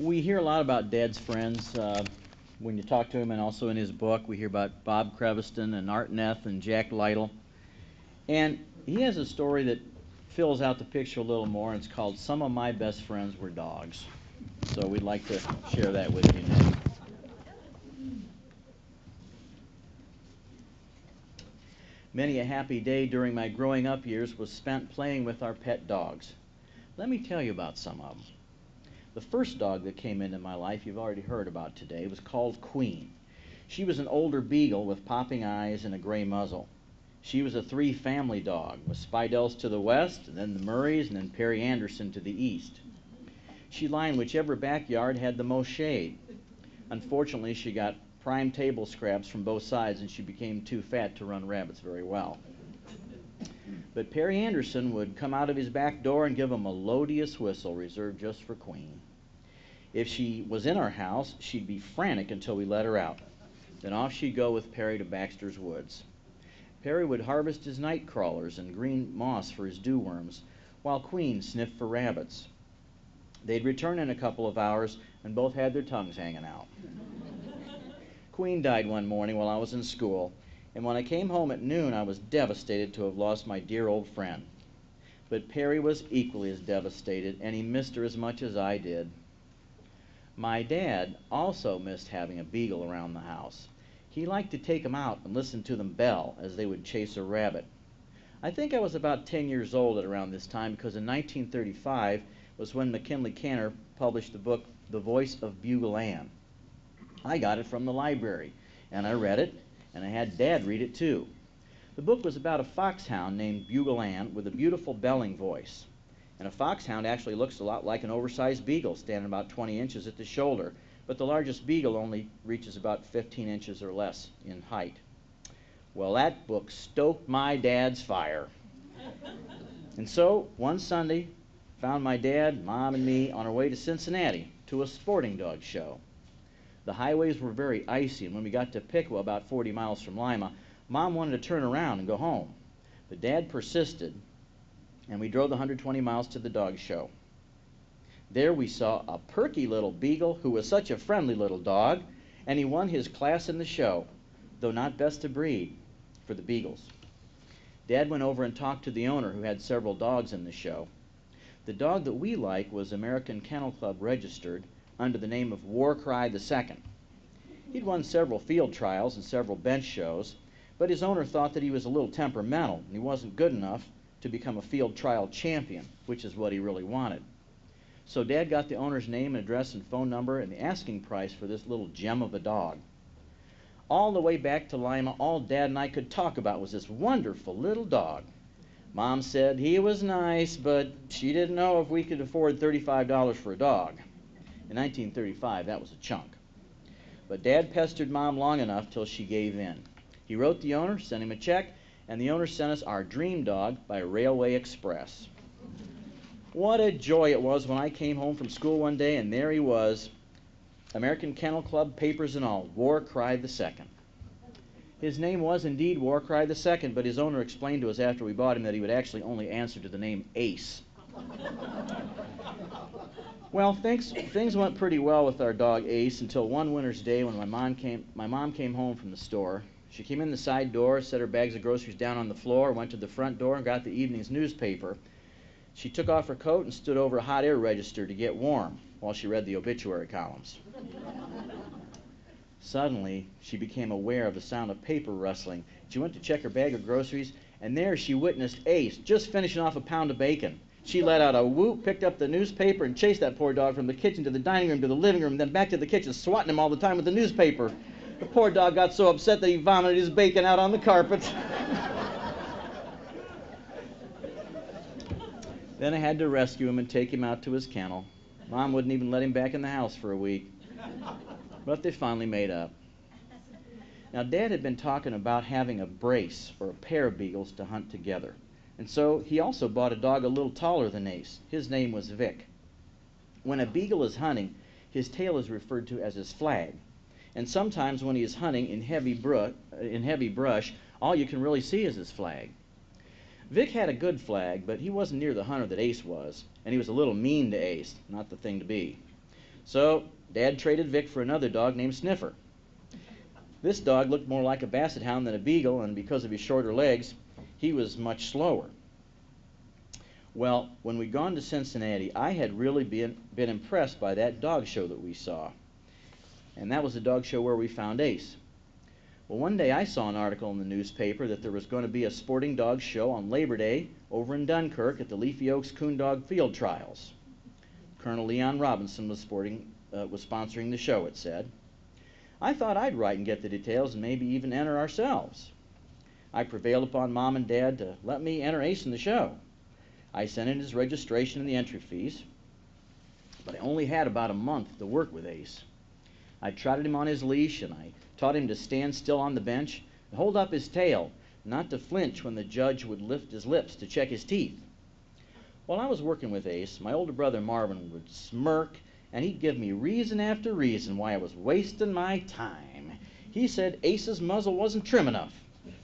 We hear a lot about Dad's friends uh, when you talk to him, and also in his book, we hear about Bob Creviston and Art Neff and Jack Lytle. And he has a story that fills out the picture a little more, and it's called Some of My Best Friends Were Dogs. So we'd like to share that with you now. Many a happy day during my growing up years was spent playing with our pet dogs. Let me tell you about some of them. The first dog that came into my life you've already heard about today was called Queen. She was an older beagle with popping eyes and a gray muzzle. She was a three family dog, with Spiedel's to the west, and then the Murrays, and then Perry Anderson to the east. She lined whichever backyard had the most shade. Unfortunately, she got prime table scraps from both sides, and she became too fat to run rabbits very well. But Perry Anderson would come out of his back door and give a melodious whistle reserved just for Queen. If she was in our house, she'd be frantic until we let her out. Then off she'd go with Perry to Baxter's Woods. Perry would harvest his night crawlers and green moss for his dew worms, while Queen sniffed for rabbits. They'd return in a couple of hours, and both had their tongues hanging out. Queen died one morning while I was in school, and when I came home at noon, I was devastated to have lost my dear old friend. But Perry was equally as devastated, and he missed her as much as I did. My dad also missed having a beagle around the house. He liked to take them out and listen to them bell as they would chase a rabbit. I think I was about 10 years old at around this time because in 1935 was when MacKinlay Kantor published the book The Voice of Bugle Ann. I got it from the library and I read it and I had Dad read it too. The book was about a foxhound named Bugle Ann with a beautiful belling voice. And a foxhound actually looks a lot like an oversized beagle, standing about 20 inches at the shoulder, but the largest beagle only reaches about 15 inches or less in height. Well, that book stoked my dad's fire. and so, one Sunday, found my dad, mom, and me on our way to Cincinnati to a sporting dog show. The highways were very icy, and when we got to Piqua, about 40 miles from Lima, mom wanted to turn around and go home. But dad persisted, and we drove the 120 miles to the dog show. There we saw a perky little beagle who was such a friendly little dog, and he won his class in the show, though not best of breed for the beagles. Dad went over and talked to the owner who had several dogs in the show. The dog that we like was American Kennel Club registered under the name of Warcry II. He'd won several field trials and several bench shows, but his owner thought that he was a little temperamental and he wasn't good enough to become a field trial champion, which is what he really wanted. So Dad got the owner's name and address and phone number and the asking price for this little gem of a dog. All the way back to Lima, all Dad and I could talk about was this wonderful little dog. Mom said he was nice, but she didn't know if we could afford $35 for a dog. In 1935, that was a chunk. But Dad pestered Mom long enough till she gave in. He wrote the owner, sent him a check, and the owner sent us our dream dog by Railway Express. What a joy it was when I came home from school one day and there he was, American Kennel Club papers and all, War Cry the Second. His name was indeed War Cry the Second, but his owner explained to us after we bought him that he would actually only answer to the name Ace. Well, things things went pretty well with our dog Ace until one winter's day when my mom came my mom came home from the store she came in the side door, set her bags of groceries down on the floor, went to the front door, and got the evening's newspaper. She took off her coat and stood over a hot air register to get warm while she read the obituary columns. Suddenly, she became aware of the sound of paper rustling. She went to check her bag of groceries, and there she witnessed Ace just finishing off a pound of bacon. She let out a whoop, picked up the newspaper, and chased that poor dog from the kitchen to the dining room to the living room, then back to the kitchen, swatting him all the time with the newspaper. The poor dog got so upset that he vomited his bacon out on the carpet. then I had to rescue him and take him out to his kennel. Mom wouldn't even let him back in the house for a week. But they finally made up. Now, Dad had been talking about having a brace or a pair of beagles to hunt together. And so he also bought a dog a little taller than Ace. His name was Vic. When a beagle is hunting, his tail is referred to as his flag and sometimes when he is hunting in heavy, bru- in heavy brush, all you can really see is his flag. Vic had a good flag, but he wasn't near the hunter that Ace was, and he was a little mean to Ace, not the thing to be. So Dad traded Vic for another dog named Sniffer. This dog looked more like a basset hound than a beagle, and because of his shorter legs, he was much slower. Well, when we'd gone to Cincinnati, I had really been, been impressed by that dog show that we saw. And that was the dog show where we found Ace. Well, one day I saw an article in the newspaper that there was going to be a sporting dog show on Labor Day over in Dunkirk at the Leafy Oaks Coon Dog Field Trials. Colonel Leon Robinson was, sporting, uh, was sponsoring the show, it said. I thought I'd write and get the details and maybe even enter ourselves. I prevailed upon Mom and Dad to let me enter Ace in the show. I sent in his registration and the entry fees, but I only had about a month to work with Ace. I trotted him on his leash and I taught him to stand still on the bench and hold up his tail, not to flinch when the judge would lift his lips to check his teeth. While I was working with Ace, my older brother Marvin would smirk and he'd give me reason after reason why I was wasting my time. He said Ace's muzzle wasn't trim enough.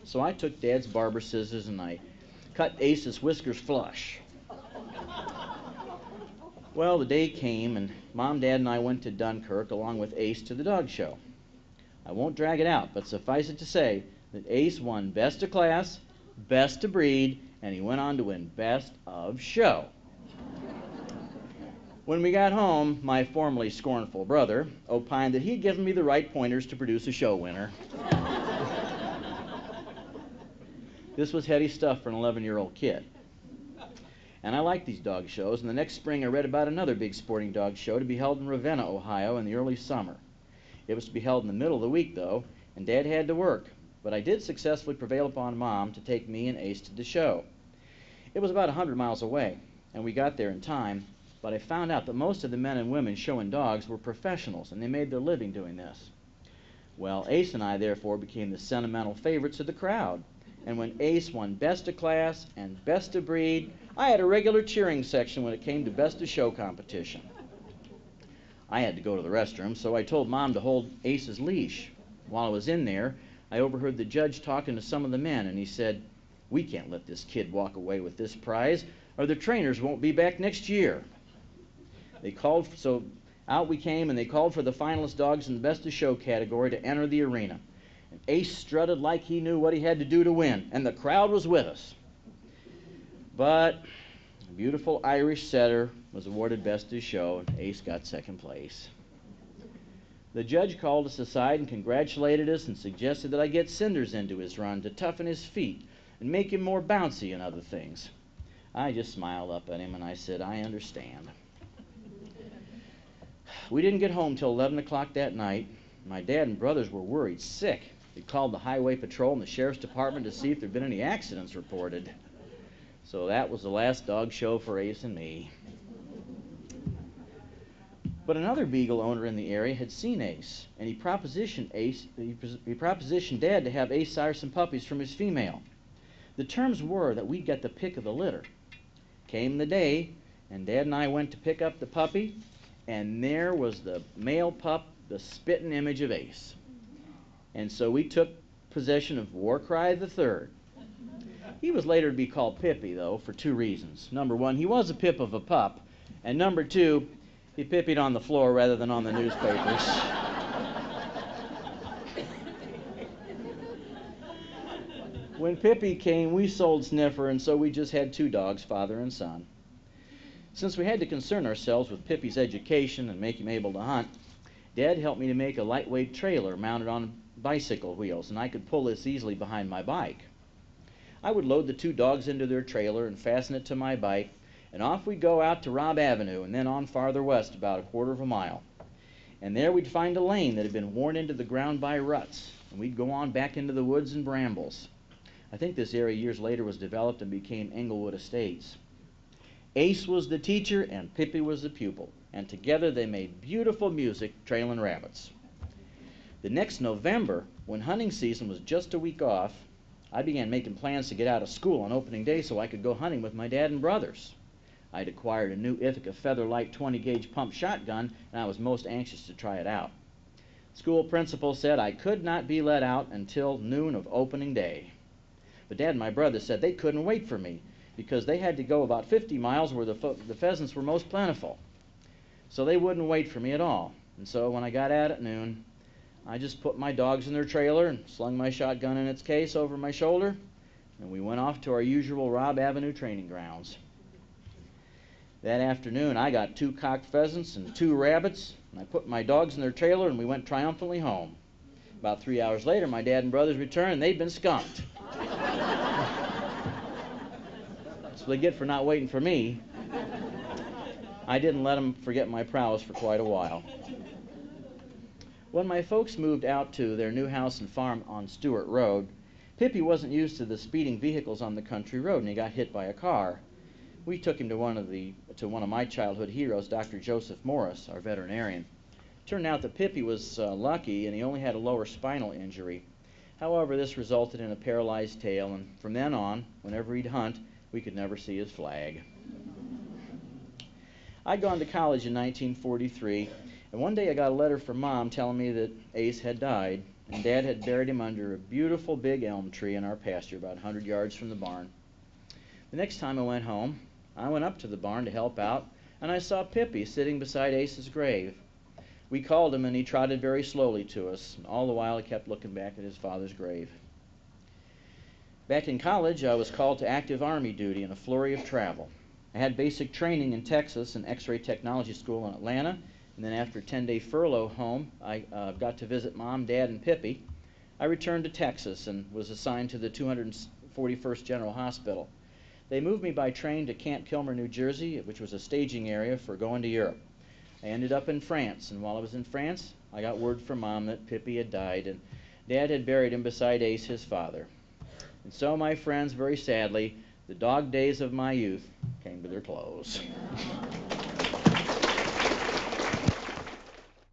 So I took Dad's barber scissors and I cut Ace's whiskers flush. Well, the day came, and Mom, Dad, and I went to Dunkirk along with Ace to the dog show. I won't drag it out, but suffice it to say that Ace won Best of Class, Best of Breed, and he went on to win Best of Show. When we got home, my formerly scornful brother opined that he'd given me the right pointers to produce a show winner. This was heady stuff for an 11 year old kid. And I like these dog shows, and the next spring I read about another big sporting dog show to be held in Ravenna, Ohio in the early summer. It was to be held in the middle of the week, though, and Dad had to work, but I did successfully prevail upon Mom to take me and Ace to the show. It was about a 100 miles away, and we got there in time, but I found out that most of the men and women showing dogs were professionals and they made their living doing this. Well, Ace and I therefore became the sentimental favorites of the crowd. And when Ace won Best of Class and Best of Breed, I had a regular cheering section when it came to Best of Show competition. I had to go to the restroom, so I told Mom to hold Ace's leash. While I was in there, I overheard the judge talking to some of the men, and he said, We can't let this kid walk away with this prize, or the trainers won't be back next year. They called, so out we came, and they called for the finalist dogs in the best of show category to enter the arena. And Ace strutted like he knew what he had to do to win, and the crowd was with us. But a beautiful Irish setter was awarded best of show, and Ace got second place. The judge called us aside and congratulated us and suggested that I get cinders into his run to toughen his feet and make him more bouncy and other things. I just smiled up at him and I said, I understand. We didn't get home till 11 o'clock that night. My dad and brothers were worried sick. They called the highway patrol and the sheriff's department to see if there'd been any accidents reported. So that was the last dog show for Ace and me. But another beagle owner in the area had seen Ace, and he propositioned Ace, he, he propositioned Dad to have Ace sire some puppies from his female. The terms were that we'd get the pick of the litter. Came the day, and Dad and I went to pick up the puppy, and there was the male pup, the spitting image of Ace. And so we took possession of Warcry the Third. He was later to be called Pippy, though, for two reasons. Number one, he was a pip of a pup, and number two, he pippied on the floor rather than on the newspapers. when Pippy came, we sold Sniffer, and so we just had two dogs, father and son. Since we had to concern ourselves with Pippy's education and make him able to hunt, Dad helped me to make a lightweight trailer mounted on bicycle wheels, and I could pull this easily behind my bike. I would load the two dogs into their trailer and fasten it to my bike, and off we'd go out to Robb Avenue and then on farther west about a quarter of a mile. And there we'd find a lane that had been worn into the ground by ruts, and we'd go on back into the woods and brambles. I think this area years later was developed and became Englewood Estates. Ace was the teacher and Pippy was the pupil, and together they made beautiful music trailing rabbits. The next November, when hunting season was just a week off, I began making plans to get out of school on opening day so I could go hunting with my dad and brothers. I'd acquired a new Ithaca Featherlight 20 gauge pump shotgun, and I was most anxious to try it out. School principal said I could not be let out until noon of opening day. But dad and my brother said they couldn't wait for me because they had to go about 50 miles where the, the pheasants were most plentiful. So they wouldn't wait for me at all. And so when I got out at noon, I just put my dogs in their trailer and slung my shotgun in its case over my shoulder, and we went off to our usual Robb Avenue training grounds. That afternoon, I got two cock pheasants and two rabbits, and I put my dogs in their trailer, and we went triumphantly home. About three hours later, my dad and brothers returned, and they'd been skunked. That's what they get for not waiting for me. I didn't let them forget my prowess for quite a while. When my folks moved out to their new house and farm on Stewart Road, Pippy wasn't used to the speeding vehicles on the country road, and he got hit by a car we took him to one of the to one of my childhood heroes, Dr. Joseph Morris, our veterinarian. Turned out that Pippy was uh, lucky, and he only had a lower spinal injury. However, this resulted in a paralyzed tail, and from then on, whenever he'd hunt, we could never see his flag. I'd gone to college in 1943, and one day I got a letter from Mom telling me that Ace had died, and Dad had buried him under a beautiful big elm tree in our pasture about 100 yards from the barn. The next time I went home, I went up to the barn to help out, and I saw Pippy sitting beside Ace's grave. We called him, and he trotted very slowly to us. And all the while, he kept looking back at his father's grave. Back in college, I was called to active Army duty in a flurry of travel. I had basic training in Texas and X ray technology school in Atlanta, and then after a 10 day furlough home, I uh, got to visit mom, dad, and Pippy. I returned to Texas and was assigned to the 241st General Hospital. They moved me by train to Camp Kilmer, New Jersey, which was a staging area for going to Europe. I ended up in France, and while I was in France, I got word from Mom that Pippy had died, and Dad had buried him beside Ace, his father. And so, my friends, very sadly, the dog days of my youth came to their close.